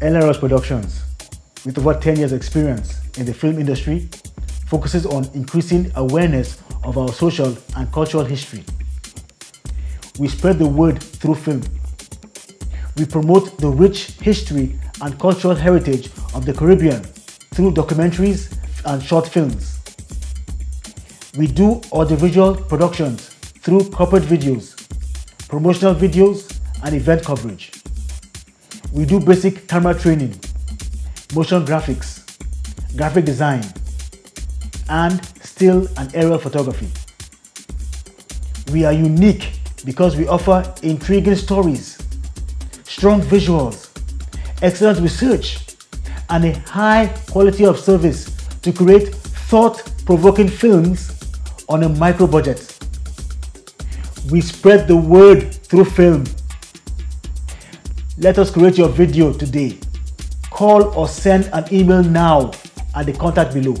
LRS Productions, with over 10 years experience in the film industry, focuses on increasing awareness of our social and cultural history. We spread the word through film. We promote the rich history and cultural heritage of the Caribbean through documentaries and short films. We do audiovisual productions through corporate videos, promotional videos, and event coverage. We do basic camera training, motion graphics, graphic design, and still and aerial photography. We are unique because we offer intriguing stories, strong visuals, excellent research, and a high quality of service to create thought-provoking films on a micro budget. We spread the word through film. Let us create your video today. Call or send an email now at the contact below.